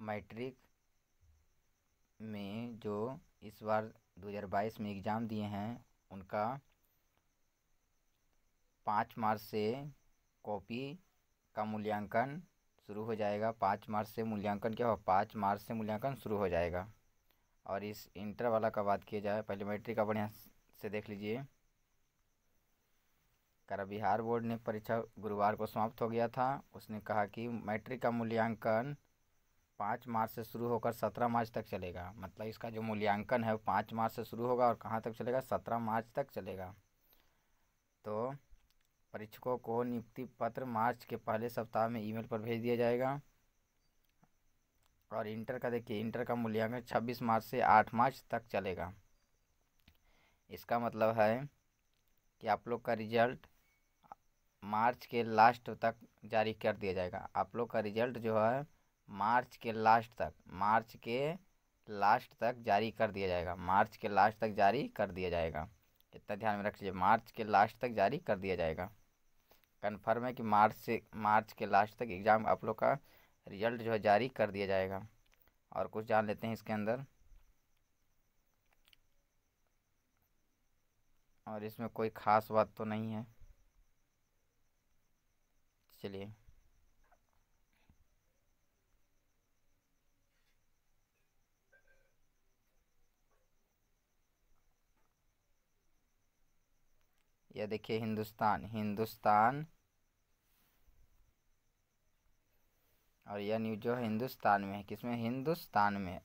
Matric में जो इस बार 2022 में एग्ज़ाम दिए हैं, उनका पाँच मार्च से कॉपी का मूल्यांकन शुरू हो जाएगा। पाँच मार्च से मूल्यांकन क्या होगा पाँच मार्च से मूल्यांकन शुरू हो जाएगा। और इस इंटर वाला का बात किया जाए, पहले मैट्रिक का बढ़िया से देख लीजिए। करा बिहार बोर्ड ने परीक्षा गुरुवार को समाप्त हो गया था। उसने कहा कि मैट्रिक का मूल्यांकन पाँच मार्च से शुरू होकर सत्रह मार्च तक चलेगा। मतलब इसका जो मूल्यांकन है वो पाँच मार्च से शुरू होगा और कहाँ तक चलेगा? सत्रह मार्च तक चलेगा। तो परीक्षकों को नियुक्ति पत्र मार्च के पहले सप्ताह में ईमेल पर भेज दिया जाएगा। और इंटर का देखिए, इंटर का मूल्यांकन छब्बीस मार्च से आठ मार्च तक चलेगा। इसका मतलब है कि आप लोग का रिज़ल्ट मार्च के लास्ट तक जारी कर दिया जाएगा। आप लोग का रिज़ल्ट जो है मार्च के लास्ट तक, मार्च के लास्ट तक जारी कर दिया जाएगा। मार्च के लास्ट तक जारी कर दिया जाएगा। इतना ध्यान में रख लीजिए, मार्च के लास्ट तक जारी कर दिया जाएगा। कन्फर्म है कि मार्च से, मार्च के लास्ट तक एग्ज़ाम आप लोग का रिज़ल्ट जो है जारी कर दिया जाएगा। और कुछ जान लेते हैं इसके अंदर। और इसमें कोई ख़ास बात तो नहीं है। चलिए। यह देखिए हिंदुस्तान हिंदुस्तान। और यह न्यूज़ जो है हिंदुस्तान में है, किसमें? हिंदुस्तान में